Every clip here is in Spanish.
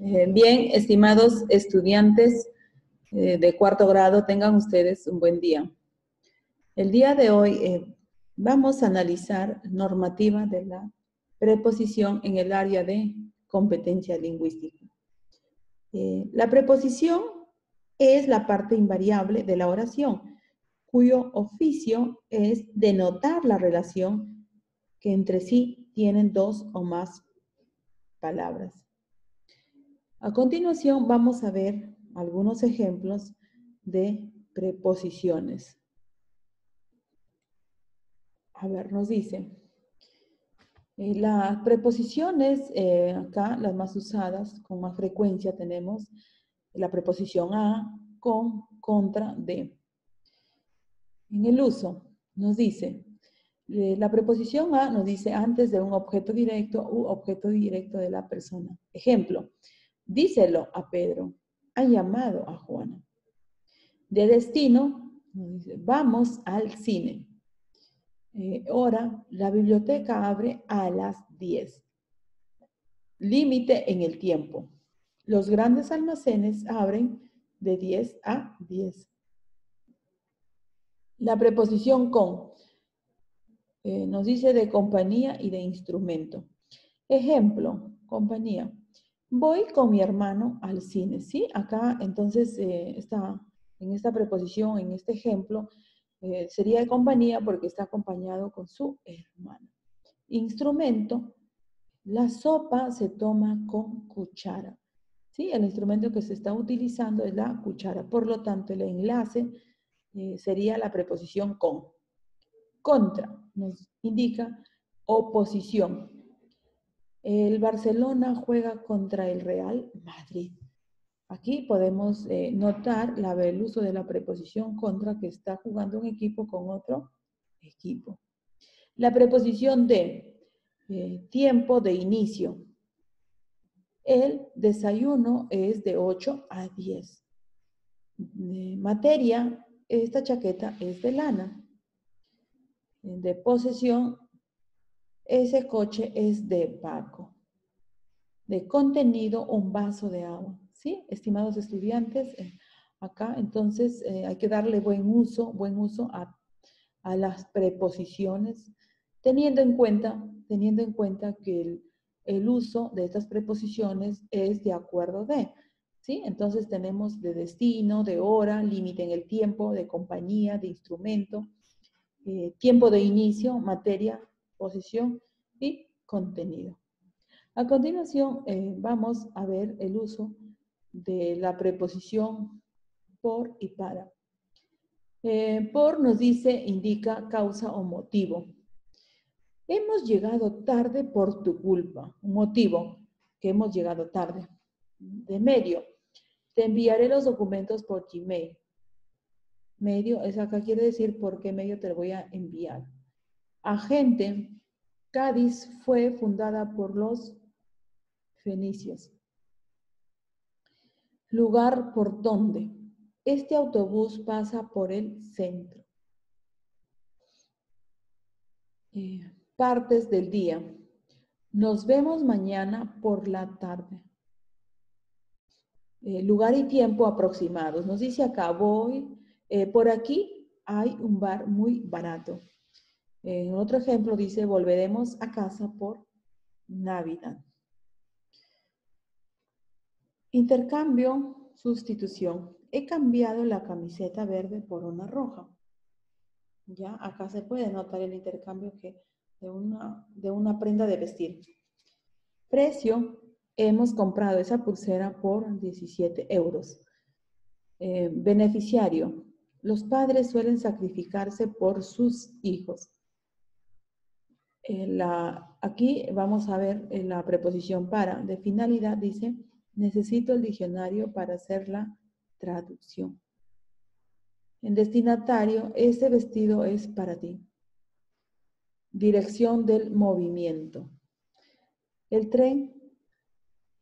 Eh, bien, estimados estudiantes eh, de cuarto grado, tengan ustedes un buen día. El día de hoy eh, vamos a analizar normativa de la preposición en el área de competencia lingüística. la preposición es la parte invariable de la oración, cuyo oficio es denotar la relación que entre sí tienen dos o más palabras. A continuación vamos a ver algunos ejemplos de preposiciones. A ver, nos dice, eh, las preposiciones, eh, acá las más usadas con más frecuencia tenemos la preposición a con, contra, de. En el uso nos dice, la preposición a nos dice antes de un objeto directo u objeto directo de la persona. Ejemplo, díselo a Pedro, ha llamado a Juana. De destino, vamos al cine. Eh, hora, la biblioteca abre a las 10. Límite en el tiempo. Los grandes almacenes abren de 10 a 10. La preposición con eh, nos dice de compañía y de instrumento. Ejemplo, compañía. Voy con mi hermano al cine, ¿sí? Acá entonces eh, está en esta preposición, en este ejemplo, eh, sería de compañía porque está acompañado con su hermano. Instrumento, la sopa se toma con cuchara. ¿Sí? El instrumento que se está utilizando es la cuchara. Por lo tanto, el enlace eh, sería la preposición con. Contra nos indica oposición. El Barcelona juega contra el Real Madrid. Aquí podemos eh, notar la, el uso de la preposición contra que está jugando un equipo con otro equipo. La preposición de eh, tiempo de inicio. El desayuno es de 8 a 10. materia, esta chaqueta es de lana. De posesión, ese coche es de Paco. De contenido, un vaso de agua. ¿Sí? Estimados estudiantes, eh, acá entonces eh, hay que darle buen uso, buen uso a, las preposiciones, teniendo en cuenta, teniendo en cuenta que el, el uso de estas preposiciones es de acuerdo de. ¿Sí? Entonces tenemos de destino, de hora, límite en el tiempo, de compañía, de instrumento, eh, tiempo de inicio, materia, posición y contenido. A continuación, eh, vamos a ver el uso de la preposición por y para. Eh, por nos dice, indica causa o motivo. Hemos llegado tarde por tu culpa. Un motivo que hemos llegado tarde. De medio. Te enviaré los documentos por Gmail. Medio, es acá quiere decir por qué medio te lo voy a enviar. Agente, Cádiz fue fundada por los fenicios. Lugar por donde. Este autobús pasa por el centro. Eh, partes del día. Nos vemos mañana por la tarde. Eh, lugar y tiempo aproximados. Nos dice acá, voy, eh, por aquí hay un bar muy barato. En otro ejemplo dice, volveremos a casa por Navidad. Intercambio, sustitución. He cambiado la camiseta verde por una roja. Ya, acá se puede notar el intercambio que de una, de una prenda de vestir. Precio, hemos comprado esa pulsera por 17 euros. Eh, beneficiario, los padres suelen sacrificarse por sus hijos. Eh, aquí vamos a ver eh, la preposición para. De finalidad dice, necesito el diccionario para hacer la traducción. En destinatario, este vestido es para ti. Dirección del movimiento. El tren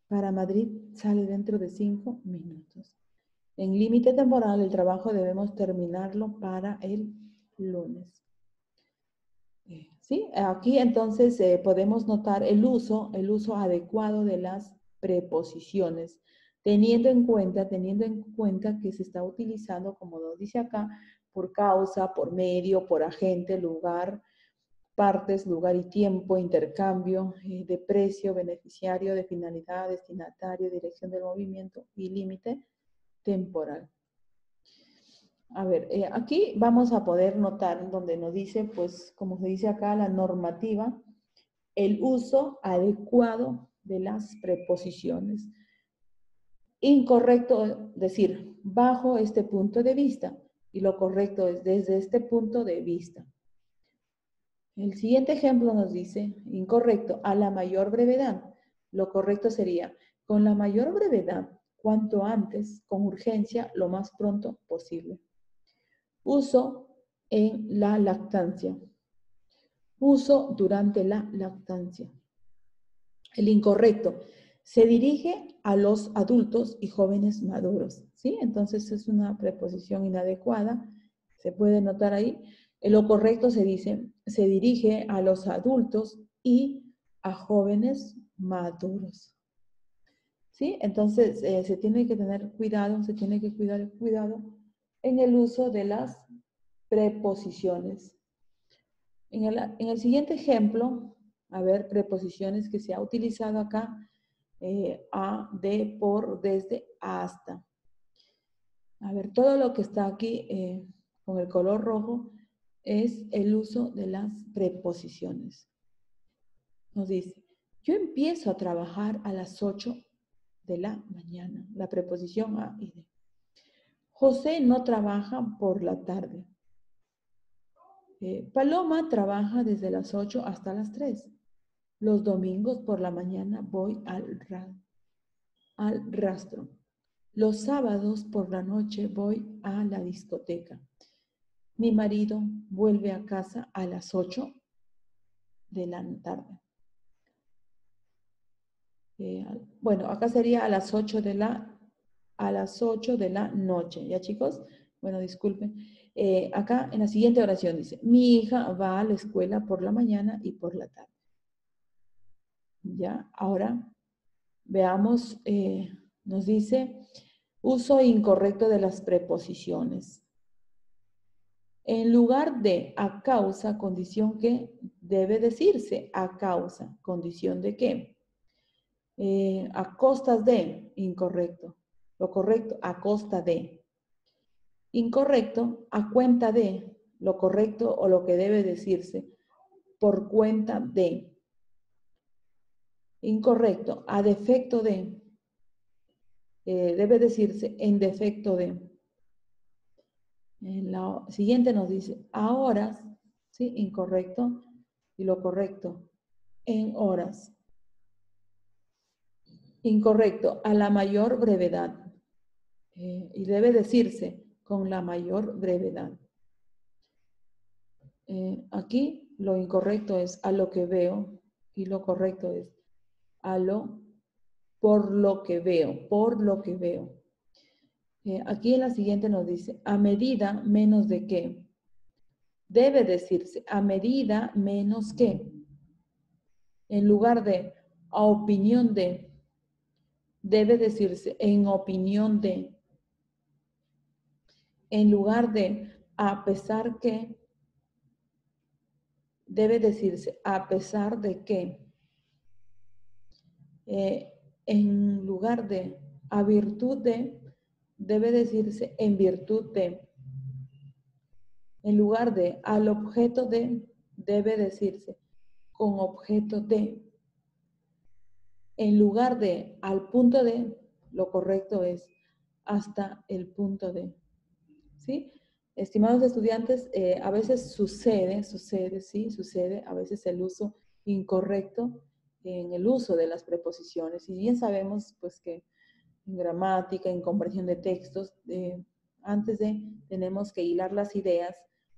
para Madrid sale dentro de cinco minutos. En límite temporal, el trabajo debemos terminarlo para el lunes. ¿Sí? Aquí entonces eh, podemos notar el uso, el uso adecuado de las preposiciones, teniendo en cuenta, teniendo en cuenta que se está utilizando, como nos dice acá, por causa, por medio, por agente, lugar, partes, lugar y tiempo, intercambio eh, de precio, beneficiario, de finalidad, destinatario, dirección del movimiento y límite temporal. A ver, eh, aquí vamos a poder notar donde nos dice, pues, como se dice acá, la normativa, el uso adecuado de las preposiciones. Incorrecto decir, bajo este punto de vista, y lo correcto es desde este punto de vista. El siguiente ejemplo nos dice, incorrecto, a la mayor brevedad. Lo correcto sería, con la mayor brevedad, cuanto antes, con urgencia, lo más pronto posible. Uso en la lactancia. Uso durante la lactancia. El incorrecto se dirige a los adultos y jóvenes maduros. ¿sí? Entonces es una preposición inadecuada. Se puede notar ahí. En lo correcto se dice, se dirige a los adultos y a jóvenes maduros. ¿Sí? Entonces eh, se tiene que tener cuidado, se tiene que cuidar cuidado en el uso de las preposiciones. En el, en el siguiente ejemplo, a ver, preposiciones que se ha utilizado acá, eh, a, de, por, desde, hasta. A ver, todo lo que está aquí eh, con el color rojo es el uso de las preposiciones. Nos dice, yo empiezo a trabajar a las 8 de la mañana. La preposición a y de. José no trabaja por la tarde. Eh, Paloma trabaja desde las 8 hasta las 3. Los domingos por la mañana voy al, al rastro. Los sábados por la noche voy a la discoteca. Mi marido vuelve a casa a las 8 de la tarde. Eh, bueno, acá sería a las 8 de la a las 8 de la noche. ¿Ya chicos? Bueno, disculpen. Eh, acá en la siguiente oración dice, mi hija va a la escuela por la mañana y por la tarde. Ya, ahora veamos, eh, nos dice uso incorrecto de las preposiciones. En lugar de a causa, condición que debe decirse a causa, condición de qué. Eh, a costas de, incorrecto. Lo correcto, a costa de. Incorrecto, a cuenta de. Lo correcto o lo que debe decirse, por cuenta de. Incorrecto, a defecto de. Eh, debe decirse en defecto de. En la siguiente nos dice a horas, ¿sí? Incorrecto. Y lo correcto, en horas. Incorrecto, a la mayor brevedad. Eh, y debe decirse con la mayor brevedad. Eh, aquí lo incorrecto es a lo que veo y lo correcto es a lo por lo que veo, por lo que veo. Eh, aquí en la siguiente nos dice, a medida menos de qué. Debe decirse, a medida menos que. En lugar de a opinión de, debe decirse en opinión de. En lugar de a pesar que, debe decirse a pesar de que. Eh, en lugar de a virtud de, debe decirse en virtud de. En lugar de al objeto de, debe decirse con objeto de. En lugar de al punto de, lo correcto es hasta el punto de. ¿Sí? Estimados estudiantes, eh, a veces sucede, sucede, sí, sucede, a veces el uso incorrecto en el uso de las preposiciones. Y bien sabemos pues que en gramática, en comprensión de textos, eh, antes de tenemos que hilar las ideas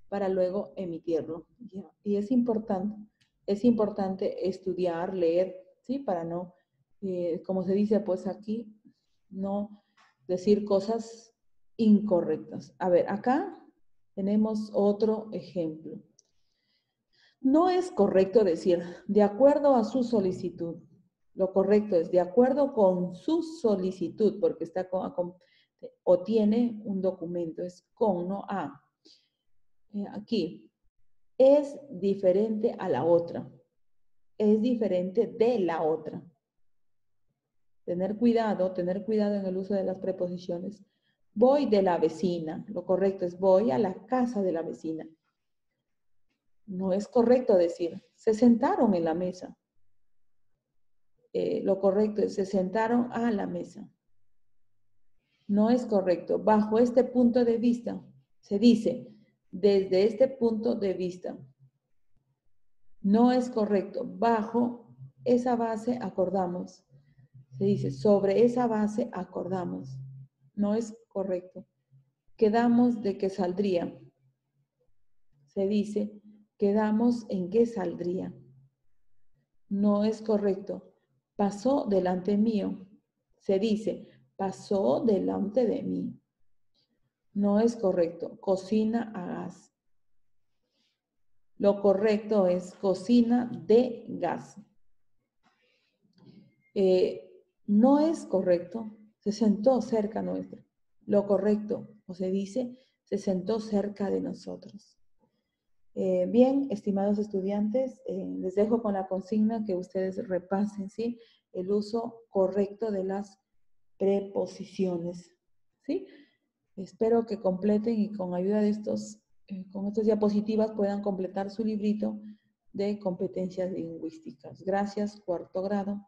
para luego emitirlo. Y es importante, es importante estudiar, leer, ¿sí? Para no, eh, como se dice pues aquí, no decir cosas incorrectas. A ver, acá tenemos otro ejemplo. No es correcto decir, de acuerdo a su solicitud. Lo correcto es de acuerdo con su solicitud, porque está con, o tiene un documento, es con, no a. Eh, aquí, es diferente a la otra, es diferente de la otra. Tener cuidado, tener cuidado en el uso de las preposiciones. Voy de la vecina, lo correcto es voy a la casa de la vecina. No es correcto decir, se sentaron en la mesa. Eh, lo correcto es, se sentaron a la mesa. No es correcto. Bajo este punto de vista, se dice, desde este punto de vista. No es correcto. Bajo esa base acordamos. Se dice, sobre esa base acordamos. No es correcto. Quedamos de que saldría. Se dice, quedamos en que saldría. No es correcto. Pasó delante mío. Se dice, pasó delante de mí. No es correcto. Cocina a gas. Lo correcto es cocina de gas. Eh, no es correcto. Se sentó cerca nuestro. Lo correcto, o se dice, se sentó cerca de nosotros. Eh, bien, estimados estudiantes, eh, les dejo con la consigna que ustedes repasen, ¿sí? El uso correcto de las preposiciones, ¿sí? Espero que completen y con ayuda de estos, eh, con estas diapositivas puedan completar su librito de competencias lingüísticas. Gracias, cuarto grado.